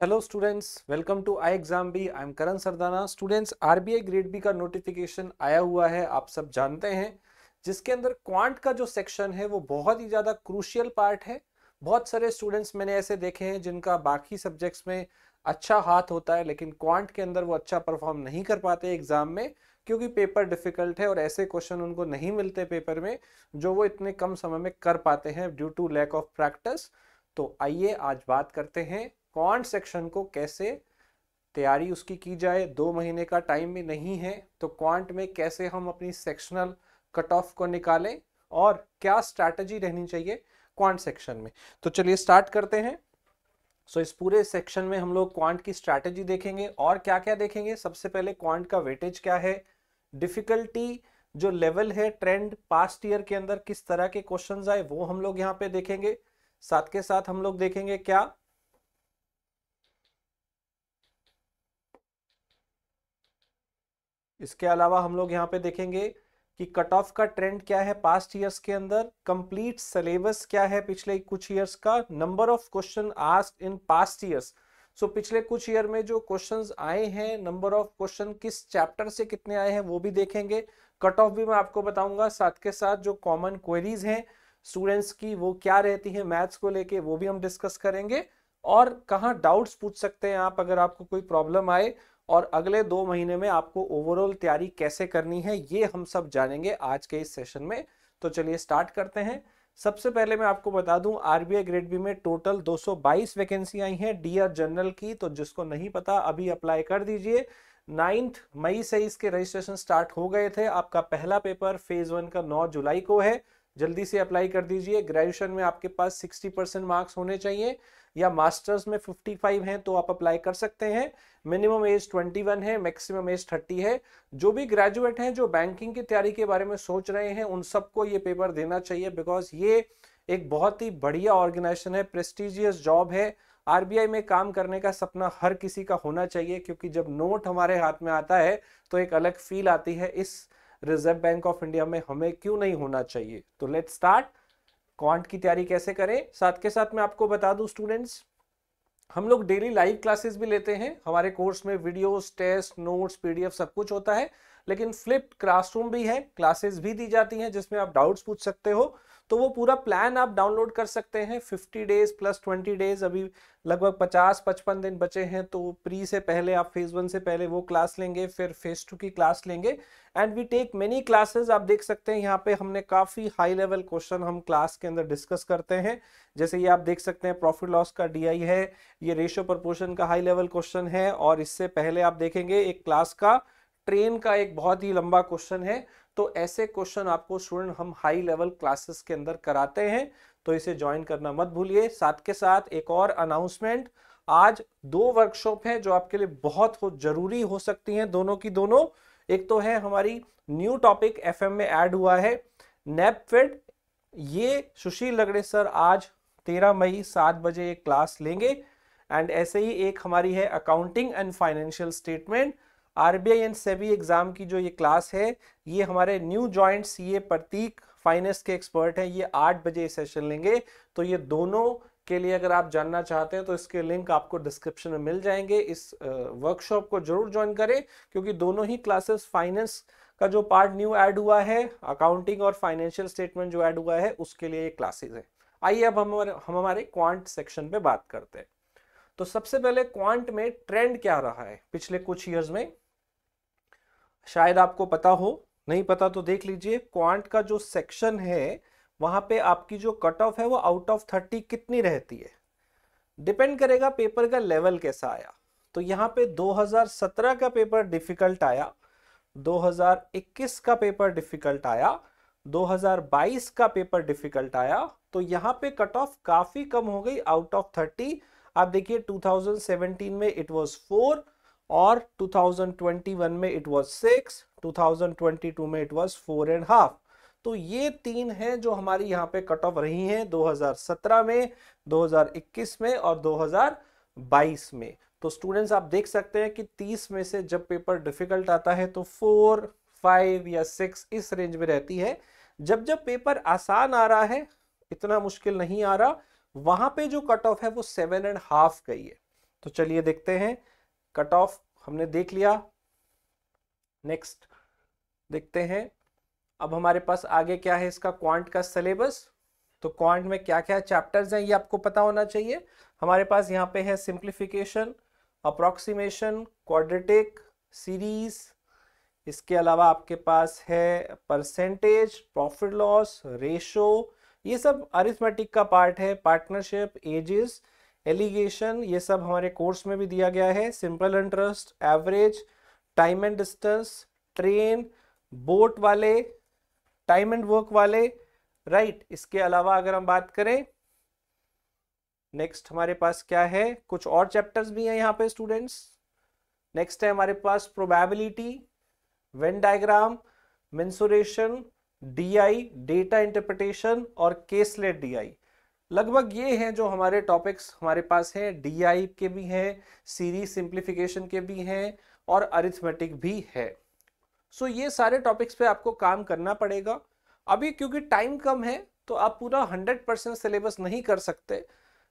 Hello students welcome to ixamBee I am Karan Sardana students RBI grade B का notification आया हुआ है, आप सब जानते हैं। जिसके अंदर क्वांट का जो सेक्शन है, वो बहुत ही ज़्यादा क्रूशियल पार्ट है। बहुत सारे स्टूडेंट्स मैंने ऐसे देखे हैं जिनका बाकी सब्जेक्ट्स में अच्छा हाथ होता है, लेकिन क्वांट के अंदर वो अच्छा परफॉर्म नहीं कर पाते एग्ज़ाम में, क्योंकि पेपर डिफ़िकल्ट है और ऐसे क्वेश्चन उनको नहीं मिलते पेपर में, जो वो इतने कम समय में कर पाते हैं due to lack of practice तो आइए आज बात करते हैं। क्वांट सेक्शन को कैसे तैयारी उसकी की जाए? दो महीने का टाइम भी नहीं है तो क्वांट में कैसे हम अपनी सेक्शनल कट ऑफ़ को निकालें और क्या स्ट्रैटेजी रहनी चाहिए क्वांट सेक्शन में? तो चलिए स्टार्ट करते हैं। सो so, इस पूरे सेक्शन में हम लोग क्वांट की स्ट्रैटेजी देखेंगे और क्या क्या देखेंगे? सबसे पहले क्वांट का वेटेज क्या है? डिफिकल्टी जो लेवल है ट्रेंड पास्ट ईयर के अंदर किस तरह के क्वेश्चंस आए वो हम लोग यहाँ पे देखेंगे। साथ के साथ हम लोग देखेंगे क्या? इसके अलावा हम लोग यहाँ पे देखेंगे कि कट ऑफ़ का ट्रेंड क्या है पास्ट ईयर्स के अंदर कंप्लीट सिलेबस क्या है पिछले कुछ ईयर्स का number of question asked in past years so पिछले कुछ ईयर में जो क्वेश्चंस आए हैं नंबर ऑफ़ क्वेश्चन किस चैप्टर से कितने आए हैं वो भी देखेंगे। कट ऑफ़ भी मैं आपको बताऊँगा, साथ के साथ जो कॉमन क्वेरीज हैं स्टूडेंट्स की वो क्या रहती है मैथ्स को लेके, वो भी हम डिस्कस करेंगे। और कहाँ डाउट्स पूछ सकते हैं आप, अगर आपको कोई प्रॉब्लम आए और अगले दो महीने में आपको ओवरऑल तैयारी कैसे करनी है, ये हम सब जानेंगे आज के इस सेशन में। तो चलिए स्टार्ट करते हैं। सबसे पहले मैं आपको बता दूँ आरबीआई ग्रेड बी में टोटल 222 वैकेंसी आई हैं डीआर जनरल की तो जिसको नहीं पता, अभी अप्लाई कर दीजिए। नाइन्थ मई से इसके रजिस्ट्रेशन स्टार्ट हो गए थे। आपका पहला पेपर फ़ेज़ वन का नौ जुलाई को है। जल्दी से अप्लाई कर दीजिए। ग्रेजुएशन में आपके पास 60 परसेंट मार्क्स होने चाहिए या मास्टर्स में 55 हैं तो आप अप्लाई कर सकते हैं। मिनिमम एज 21 है मैक्सिमम एज 30 है। जो भी ग्रेजुएट हैं, जो बैंकिंग की तैयारी के बारे में सोच रहे हैं, उन सबको ये पेपर देना चाहिए बिकॉज़ ये एक बहुत ही बढ़िया ऑर्गेनाइजेशन है प्रेस्टिजियस जॉब है। आरबीआई में काम करने का सपना हर किसी का होना चाहिए क्योंकि जब नोट हमारे हाथ में आता है तो एक अलग फील आती है। इस रिज़र्व बैंक ऑफ़ इंडिया में हमें क्यों नहीं होना चाहिए? तो लेट स्टार्ट क्वांट की तैयारी कैसे करें? साथ के साथ मैं आपको बता दूँ स्टूडेंट्स हम लोग डेली लाइव क्लासेस भी लेते हैं। हमारे कोर्स में वीडियोस टेस्ट नोट्स पीडीएफ सब कुछ होता है। लेकिन फ्लिप्ड क्लासरूम भी है क्लासेस भी दी जाती हैं जिसमें आप डाउट्स पूछ सकते हो तो वो पूरा प्लान आप डाउनलोड कर सकते हैं। 50 डेज़ प्लस 20 डेज़ अभी लगभग 50-55 दिन बचे हैं तो प्री से पहले आप फ़ेज़ वन से पहले वो क्लास लेंगे, फिर फ़ेज़ टू की क्लास लेंगे। And we take many classes आप देख सकते हैं, यहाँ पे हमने काफ़ी हाई लेवल क्वेश्चन हम क्लास के अंदर डिस्कस करते हैं। जैसे ये आप देख सकते हैं प्रॉफिट लॉस का डी है, ये रेशियो प्रपोर्शन का हाई लेवल क्वेश्चन है, और इससे पहले आप देखेंगे, एक क्लास का ट्रेन का एक बहुत ही लंबा क्वेश्चन है। तो ऐसे क्वेश्चन आपको स्टूडेंट हम हाई लेवल क्लासेस के अंदर कराते हैं। तो इसे ज्वाइन करना मत भूलिए। साथ के साथ एक और अनाउंसमेंट आज दो वर्कशॉप है जो आपके लिए बहुत हो, ज़रूरी हो सकती हैं दोनों की दोनों। एक तो है हमारी न्यू टॉपिक एफएम में ऐड हुआ है नेपफेड ये सुशील लगड़े सर आज 13 मई सात बजे एक क्लास लेंगे। एंड ऐसे ही एक हमारी है accounting and financial statement RBI and SEBI exam की जो ये क्लास है, ये हमारे new joint CA Prateek finance के एक्सपर्ट हैं, ये आठ बजे सेशन लेंगे। तो ये दोनों के लिए अगर आप जानना चाहते हैं तो इसके लिंक आपको डिस्क्रिप्शन में मिल जाएँगे। इस वर्कशॉप को ज़रूर ज्वाइन करें, क्योंकि दोनों ही क्लासेस फाइनेंस का जो पार्ट न्यू ऐड हुआ है अकाउंटिंग और फाइनेंशियल स्टेटमेंट जो ऐड हुआ है, उसके लिए ये क्लासेस है। आइए अब हम हम हमारे क्वांट सेक्शन पे बात करते हैं। तो सबसे पहले क्वांट में ट्रेंड क्या रहा है पिछले कुछ ईयर्स में? शायद आपको पता हो, नहीं पता तो देख लीजिए, क्वांट का जो सेक्शन है, वहाँ पे आपकी जो कट ऑफ़ है, वो आउट ऑफ़ थर्टी कितनी रहती है? डिपेंड करेगा पेपर का लेवल कैसा आया। तो यहाँ पे 2017 का पेपर डिफ़िकल्ट आया 2021 का पेपर डिफ़िकल्ट आया 2022 का पेपर डिफ़िकल्ट आया तो यहाँ पे कट ऑफ़ काफ़ी कम हो गई, आउट ऑफ़ 30 आप देखिए 2017 में इट वाज फोर और 2021 में इट वाज सिक्स 2022 में it was four and half तो ये तीन हैं जो हमारी यहाँ पे कट ऑफ़ रही हैं 2017 में 2021 में और 2022 में. तो स्टूडेंट्स आप देख सकते हैं कि 30 में से जब पेपर डिफ़िकल्ट आता है तो फोर फाइव या सिक्स इस रेंज में रहती है. जब जब पेपर आसान आ रहा है, इतना मुश्किल नहीं आ रहा, वहाँ पे जो कट ऑफ़ है वो सेवन एंड हाफ़ गई है. तो चलिए देखते हैं कट ऑफ़ हमने देख लिया। नेक्स्ट देखते हैं। अब हमारे पास आगे क्या है इसका क्वांट का सिलेबस तो क्वांट में क्या क्या चैप्टर्स हैं ये आपको पता होना चाहिए। हमारे पास यहाँ पे है सिंप्लीफिकेशन अप्रोक्सीमेशन क्वाड्रेटिक सीरीज़ इसके अलावा आपके पास है परसेंटेज प्रॉफिट लॉस रेशो ये सब अरिथमेटिक का पार्ट है पार्टनरशिप एजेस एलिगेशन, ये सब हमारे कोर्स में भी दिया गया है। Simple interest, average, time and distance, train, boat वाले, टाइम एंड वर्क वाले। Right right. इसके अलावा अगर हम बात करें, नेक्स्ट हमारे पास क्या है? कुछ और चैप्टर्स भी हैं यहाँ पे स्टूडेंट्स। नेक्स्ट है हमारे पास probability, Venn diagram, mensuration, DI, data interpretation और केसलेट डीआई। लगभग ये हैं जो हमारे टॉपिक्स हमारे पास हैं डीआई के भी हैं सीरीज़ सिंप्लीफिकेशन के भी हैं और अरिथमेटिक भी है। सो so, ये सारे टॉपिक्स पे आपको काम करना पड़ेगा। अभी क्योंकि टाइम कम है तो आप पूरा 100 परसेंट सिलेबस नहीं कर सकते।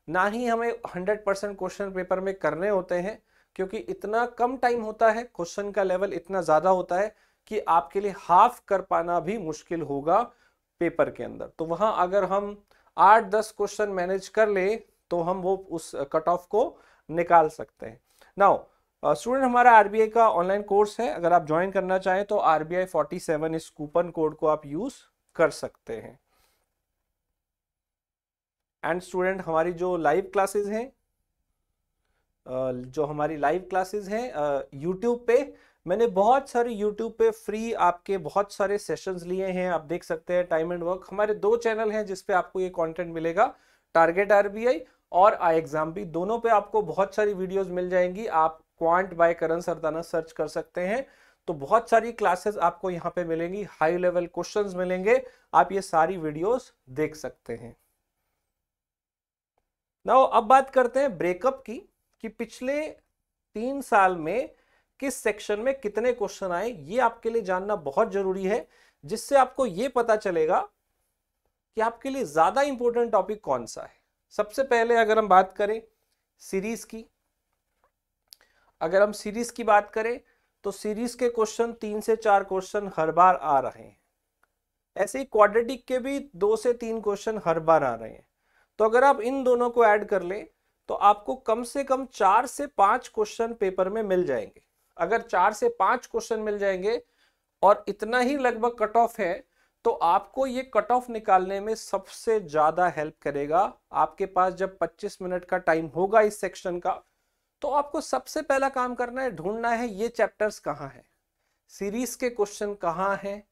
ना ही हमें 100 परसेंट क्वेश्चन पेपर में करने होते हैं क्योंकि इतना कम टाइम होता है क्वेश्चन का लेवल इतना ज़्यादा होता है कि आपके लिए हाफ़ कर पाना भी मुश्किल होगा पेपर के अंदर। तो वहाँ अगर हम आठ दस क्वेश्चन मैनेज कर ले तो हम वो उस कट ऑफ़ को निकाल सकते हैं। नाउ स्टूडेंट uh, हमारा आरबीआई का ऑनलाइन कोर्स है। अगर आप ज्वाइन करना चाहें तो आरबीआई 47 इस कूपन कोड को आप यूज़ कर सकते हैं। एंड स्टूडेंट हमारी जो लाइव क्लासेस हैं जो हमारी लाइव क्लासेस हैं यूट्यूब पे मैंने बहुत सारे यूट्यूब पे फ्री आपके बहुत सारे सेशंस लिए हैं, आप देख सकते हैं टाइम एंड वर्क हमारे दो चैनल हैं जिसपे आपको ये कंटेंट मिलेगा टारगेट आरबीआई और आई एग्ज़ाम भी। दोनों पे आपको बहुत सारी वीडियोस मिल जाएँगी। आप quant by Karan Sardana search कर सकते हैं। तो बहुत सारी क्लासेस आपको यहाँ पे मिलेंगी हाई लेवल क्वेश्चंस मिलेंगे। आप ये सारी वीडियोस देख सकते हैं। नाउ अब बात करते हैं ब्रेकअप की, कि पिछले तीन साल में किस सेक्शन में कितने क्वेश्चन आए, ये आपके लिए जानना बहुत ज़रूरी है, जिससे आपको ये पता चलेगा कि आपके लिए ज़्यादा इंपॉर्टेंट टॉपिक कौन सा है। सबसे पहले अगर हम बात करें सीरीज़ की, अगर हम सीरीज़ की बात करें तो सीरीज़ के क्वेश्चन तीन से चार क्वेश्चन हर बार आ रहे हैं। ऐसे ही क्वाड्रेटिक के भी दो से तीन क्वेश्चन हर बार आ रहे हैं। तो अगर आप इन दोनों को ऐड कर लें तो आपको कम से कम चार से पाँच क्वेश्चन पेपर में मिल जाएँगे। अगर चार से पाँच क्वेश्चन मिल जाएँगे और इतना ही लगभग कट ऑफ़ है तो आपको ये कट ऑफ़ निकालने में सबसे ज़्यादा हेल्प करेगा। आपके पास जब 25 मिनट का टाइम होगा इस सेक्शन का तो आपको सबसे पहला काम करना है, ढूंढना है ये चैप्टर्स कहाँ हैं। सीरीज़ के क्वेश्चन कहाँ हैं?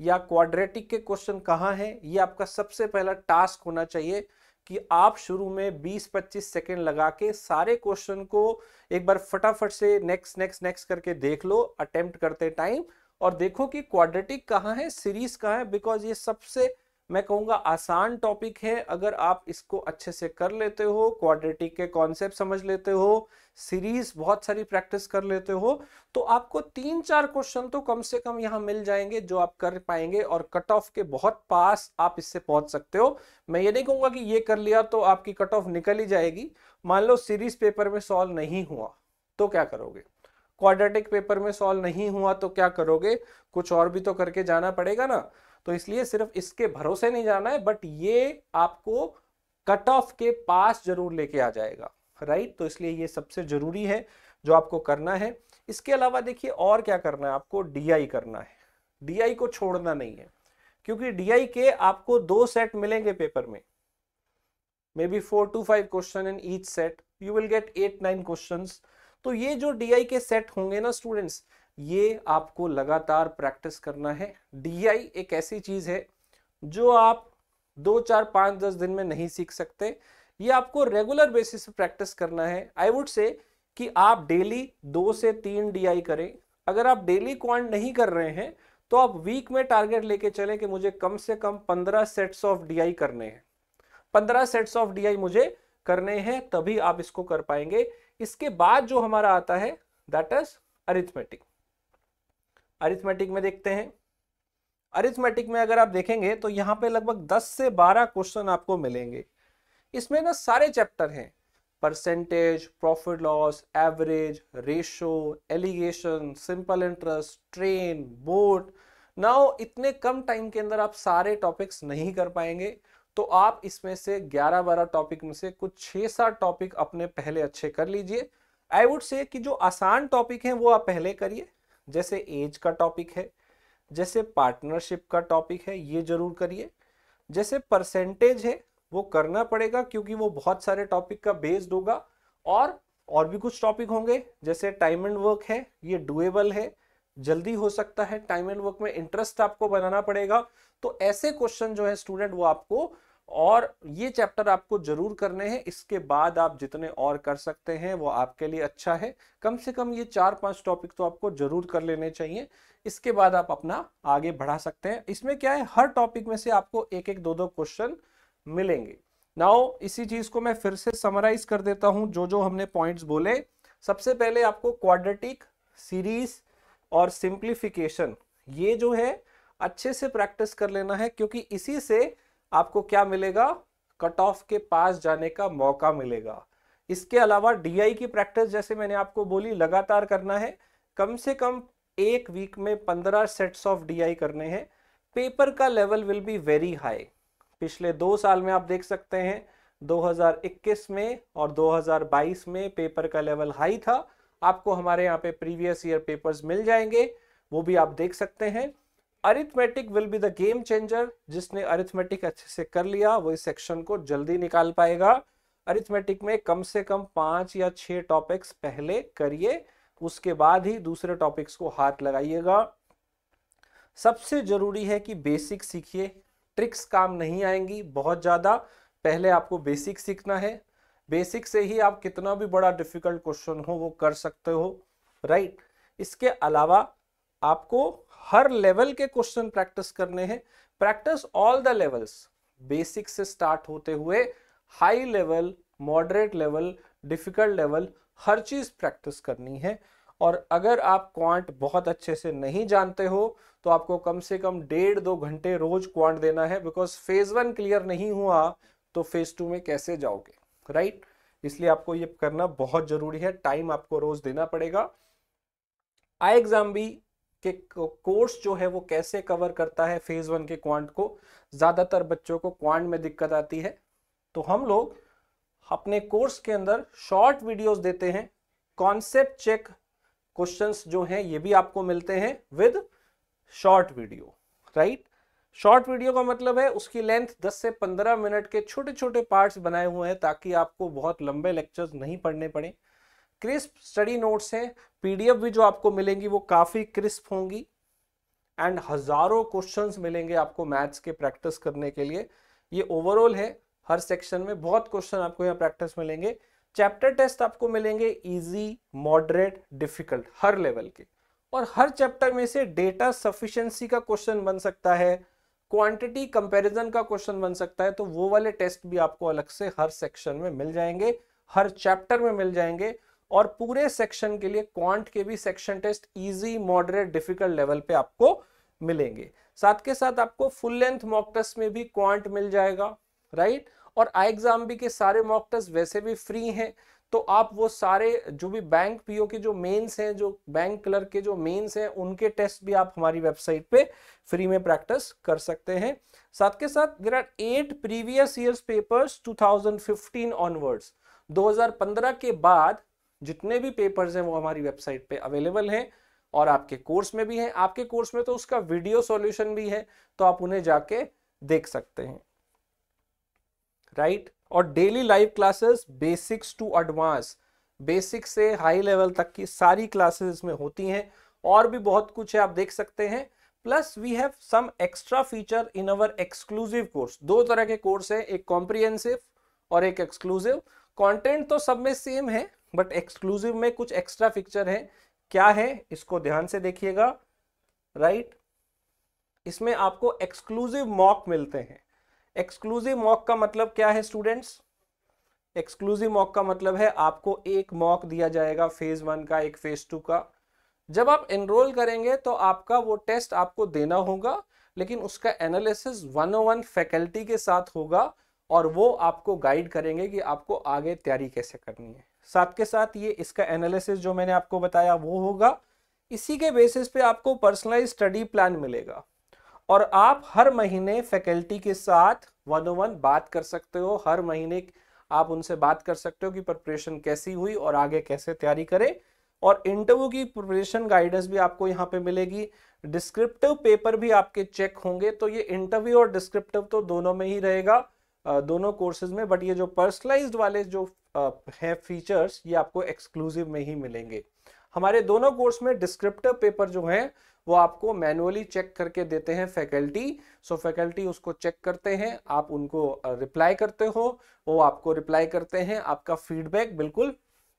या क्वाड्रेटिक के क्वेश्चन कहाँ हैं? ये आपका सबसे पहला टास्क होना चाहिए। कि आप शुरू में 20-25 सेकेंड लगा के सारे क्वेश्चन को एक बार फटाफट से नेक्स्ट नेक्स्ट नेक्स्ट करके देख लो अटेम्प्ट करते टाइम और देखो कि क्वाड्रेटिक कहाँ है सीरीज़ कहाँ है बिकॉज़ ये सबसे मैं कहूँगा आसान टॉपिक है, अगर आप इसको अच्छे से कर लेते हो क्वाड्रेटिक के कॉन्सेप्ट समझ लेते हो सीरीज़ बहुत सारी प्रैक्टिस कर लेते हो तो आपको तीन चार क्वेश्चन तो कम से कम यहाँ मिल जाएँगे जो आप कर पाएँगे और कट ऑफ़ के बहुत पास आप इससे पहुँच सकते हो। मैं ये नहीं कहूँगा कि ये कर लिया तो आपकी कट ऑफ़ निकल ही जाएगी। मान लो सीरीज़ पेपर में सॉल्व नहीं हुआ तो क्या करोगे? क्वाड्रेटिक पेपर में सॉल्व नहीं हुआ तो क्या करोगे? कुछ और भी तो करके जाना पड़ेगा ना। तो इसलिए सिर्फ़ इसके भरोसे नहीं जाना है बट ये आपको कट ऑफ़ के पास ज़रूर लेके आ जाएगा राइट तो इसलिए ये सबसे ज़रूरी है जो आपको करना है। इसके अलावा देखिए और क्या करना है, आपको डीआई करना है। डीआई को छोड़ना नहीं है, क्योंकि डीआई के आपको दो सेट मिलेंगे पेपर में। Maybe four to five question in each set you will get eight nine question तो ये जो डीआई के सेट होंगे ना स्टूडेंट्स ये आपको लगातार प्रैक्टिस करना है। डीआई एक ऐसी चीज़ है जो आप दो, चार, पाँच, दस दिन में नहीं सीख सकते। ये आपको रेगुलर बेसिस पे प्रैक्टिस करना है। आई वुड से कि आप डेली दो से तीन डीआई करें। अगर आप डेली क्वांट नहीं कर रहे हैं तो आप वीक में टारगेट लेके चलें कि मुझे कम से कम पंद्रह सेट्स ऑफ़ डीआई करने हैं। पंद्रह सेट्स ऑफ़ डीआई मुझे करने हैं, तभी आप इसको कर पाएँगे। इसके बाद जो हमारा आता है दैट इज़ अरिथमेटिक अरिथमेटिक में देखते हैं। अरिथमेटिक में अगर आप देखेंगे तो यहाँ पे लगभग 10 से 12 क्वेश्चन आपको मिलेंगे। इसमें ना सारे चैप्टर हैं। Percentage profit loss average ratio alligation simple interest train board now इतने कम टाइम के अंदर आप सारे टॉपिक्स नहीं कर पाएँगे। तो आप इसमें से 11-12 टॉपिक में से कुछ छह सात टॉपिक अपने पहले अच्छे कर लीजिए। आई वुड से कि जो आसान टॉपिक हैं, वो आप पहले करिए। जैसे एज का टॉपिक है, जैसे पार्टनरशिप का टॉपिक है, ये ज़रूर करिए। जैसे परसेंटेज है, वो करना पड़ेगा क्योंकि वो बहुत सारे टॉपिक का बेस्ड होगा और और भी कुछ टॉपिक होंगे, जैसे टाइम एंड वर्क है, ये डुएबल है, जल्दी हो सकता है टाइम एंड वर्क में इंटरेस्ट आपको बनाना पड़ेगा। तो ऐसे क्वेश्चन जो है स्टूडेंट वो आपको और ये चैप्टर आपको ज़रूर करने हैं। इसके बाद आप जितने और कर सकते हैं, वो आपके लिए अच्छा है। कम से कम ये चार पाँच टॉपिक तो आपको ज़रूर कर लेने चाहिए। इसके बाद आप अपना आगे बढ़ा सकते हैं। इसमें क्या है? हर टॉपिक में से आपको एक एक दो दो क्वेश्चन मिलेंगे। नाउ इसी चीज़ को मैं फिर से समराइज कर देता हूँ। जो जो हमने पॉइंट्स बोले, सबसे पहले आपको क्वाड्रेटिक सीरीज़ और सिंप्लीफिकेशन ये जो है, अच्छे से प्रैक्टिस कर लेना है। क्योंकि इसी से आपको क्या मिलेगा? कट ऑफ़ के पास जाने का मौका मिलेगा। इसके अलावा डीआई की प्रैक्टिस जैसे मैंने आपको बोली, लगातार करना है। कम से कम एक वीक में पंद्रह सेट्स ऑफ़ डीआई करने हैं। पेपर का level will be very high पिछले दो साल में आप देख सकते हैं 2021 में और 2022 में पेपर का लेवल हाई था। आपको हमारे यहाँ पे प्रीवियस ईयर पेपर्स मिल जाएँगे। वो भी आप देख सकते हैं। Arithmetic will be the game changer जिसने अरिथमेटिक अच्छे से कर लिया, वो इस सेक्शन को जल्दी निकाल पाएगा। अरिथमेटिक में कम से कम पाँच या छह टॉपिक्स पहले करिए, उसके बाद ही दूसरे टॉपिक्स को हाथ लगाइएगा। सबसे ज़रूरी है कि बेसिक सीखिए। ट्रिक्स काम नहीं आएँगी बहुत ज़्यादा। पहले आपको बेसिक सीखना है। बेसिक से ही आप कितना भी बड़ा डिफ़िकल्ट क्वेश्चन हो, वो कर सकते हो। राइट इसके अलावा आपको हर लेवल के क्वेश्चन प्रैक्टिस करने हैं। Practice all the levels basic से स्टार्ट होते हुए high level moderate level difficult level हर चीज़ प्रैक्टिस करनी है। और अगर आप क्वांट बहुत अच्छे से नहीं जानते हो तो आपको कम से कम डेढ़ दो घंटे रोज क्वांट देना है बिकॉज़ फ़ेज़ वन क्लियर नहीं हुआ तो फ़ेज़ टू में कैसे जाओगे? राइट इसलिए आपको ये करना बहुत ज़रूरी है। टाइम आपको रोज देना पड़ेगा। आई एग्ज़ाम भी के कोर्स जो है वो कैसे कवर करता है फ़ेज़ वन के क्वांट को? ज़्यादातर बच्चों को क्वांट में दिक्कत आती है। तो हम लोग अपने कोर्स के अंदर शॉर्ट वीडियोस देते हैं। कॉन्सेप्ट चेक क्वेश्चंस जो हैं, ये भी आपको मिलते हैं with short video right short video का मतलब है उसकी लेंथ 10 से 15 मिनट के छोटे छोटे पार्ट्स बनाए हुए हैं ताकि आपको बहुत लंबे लेक्चर्स नहीं पढ़ने पड़े। क्रिस्प स्टडी नोट्स हैं। पीडीएफ भी जो आपको मिलेंगी वो काफ़ी क्रिस्प होंगी। एंड हज़ारों क्वेश्चंस मिलेंगे आपको मैथ्स के प्रैक्टिस करने के लिए। ये ओवरऑल है, हर सेक्शन में बहुत क्वेश्चन आपको यहाँ प्रैक्टिस मिलेंगे। चैप्टर टेस्ट आपको मिलेंगे इजी, मॉडरेट, डिफ़िकल्ट, हर लेवल के। और हर चैप्टर में से डेटा सफिशिएंसी का क्वेश्चन बन सकता है, क्वांटिटी कंपैरिजन का क्वेश्चन बन सकता है तो वो वाले टेस्ट भी आपको अलग से हर सेक्शन में मिल जाएँगे, हर चैप्टर में मिल जाएँगे। और पूरे सेक्शन के लिए क्वांट के भी section test easy moderate difficult level पे आपको मिलेंगे। साथ के साथ आपको फुल लेंथ मॉक टेस्ट में भी क्वांट मिल जाएगा राइट और आई एग्ज़ाम भी के सारे मॉक टेस्ट वैसे भी फ्री हैं तो आप वो सारे जो भी बैंक पीओ के जो मेंस हैं, जो बैंक क्लर्क के जो मेंस हैं, उनके टेस्ट भी आप हमारी वेबसाइट पे फ्री में प्रैक्टिस कर सकते हैं। साथ के साथ there are at previous years papers 2015 onwards 2015 के बाद जितने भी पेपर्स हैं वो हमारी वेबसाइट पे अवेलेबल हैं और आपके कोर्स में भी हैं। आपके कोर्स में तो उसका वीडियो सॉल्यूशन भी है तो आप उन्हें जाके देख सकते हैं। Right right? और daily live classes basics to advance basic से हाई लेवल तक की सारी क्लासेस इसमें होती हैं और भी बहुत कुछ है, आप देख सकते हैं। Plus we have some extra feature in our exclusive course दो तरह के कोर्स है, एक कॉम्प्रिहेंसिव और एक एक्सक्लूसिव कंटेंट तो सब में सेम है बट एक्सक्लूसिव में कुछ एक्स्ट्रा फीचर है। क्या है, इसको ध्यान से देखिएगा, राइट? इसमें आपको एक्सक्लूसिव मॉक मिलते हैं। एक्सक्लूसिव मॉक का मतलब क्या है स्टूडेंट्स? एक्सक्लूसिव मॉक का मतलब है आपको एक मॉक दिया जाएगा फ़ेज़ वन का, एक फ़ेज़ टू का। जब आप एनरोल करेंगे तो आपका वो टेस्ट आपको देना होगा, लेकिन उसका एनालिसिस वन वन फैकल्टी के साथ होगा और वो आपको गाइड करेंगे कि आपको आगे तैयारी कैसे करनी है। साथ के साथ ये इसका एनालिसिस जो मैंने आपको बताया वो होगा। इसी के बेसिस पे आपको पर्सनलाइज स्टडी प्लान मिलेगा। और आप हर महीने फैकल्टी के साथ वन ओ वन बात कर सकते हो। हर महीने आप उनसे बात कर सकते हो कि प्रिपरेशन कैसी हुई और आगे कैसे तैयारी करें। और इंटरव्यू की प्रिपरेशन गाइडेंस भी आपको यहाँ पे मिलेगी। डिस्क्रिप्टिव पेपर भी आपके चेक होंगे। तो ये इंटरव्यू और डिस्क्रिप्टिव तो दोनों में ही रहेगा दोनों कोर्सेज में। बट ये जो पर्सनलाइज्ड वाले जो है फीचर्स ये आपको एक्सक्लूसिव में ही मिलेंगे। हमारे दोनों कोर्स में डिस्क्रिप्टिव पेपर जो है, वो आपको मैनुअली चेक करके देते हैं फैकल्टी सो फैकल्टी उसको चेक करते हैं, आप उनको रिप्लाई करते हो, वो आपको रिप्लाई करते हैं, आपका फीडबैक बिल्कुल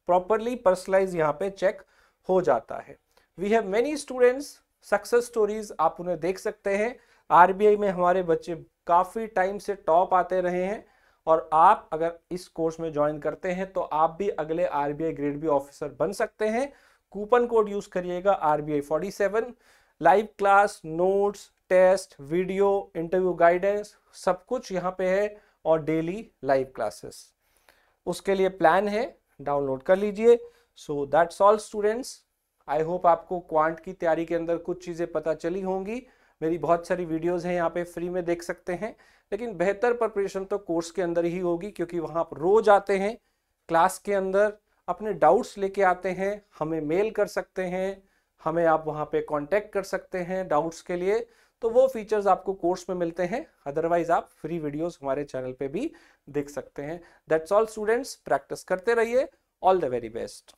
प्रॉपरली पर्सनलाइज यहाँ पे चेक हो जाता है। We have many students success stories आप उन्हें देख सकते हैं। आरबीआई में हमारे बच्चे काफ़ी टाइम से टॉप आते रहे हैं। और आप अगर इस कोर्स में ज्वाइन करते हैं तो आप भी अगले आरबीआई ग्रेड बी ऑफिसर बन सकते हैं। कूपन कोड यूज़ करिएगा RBI 47 live class notes test video interview guidance सब कुछ यहाँ पे है और डेली लाइव क्लासेस उसके लिए प्लान है डाउनलोड कर लीजिए। So that's all students I hope आपको क्वांट की तैयारी के अंदर कुछ चीज़ें पता चली होंगी। मेरी बहुत सारी वीडियोज़ हैं, यहाँ पे फ्री में देख सकते हैं। लेकिन बेहतर प्रिपरेशन तो कोर्स के अंदर ही होगी, क्योंकि वहाँ आप रोज आते हैं क्लास के अंदर अपने डाउट्स लेके आते हैं, हमें मेल कर सकते हैं, हमें आप वहाँ पे कांटेक्ट कर सकते हैं डाउट्स के लिए। तो वो फीचर्स आपको कोर्स में मिलते हैं अदरवाइज़ आप फ्री वीडियोस हमारे चैनल पे भी देख सकते हैं। दैट्स ऑल स्टूडेंट्स प्रैक्टिस करते रहिए। All the very best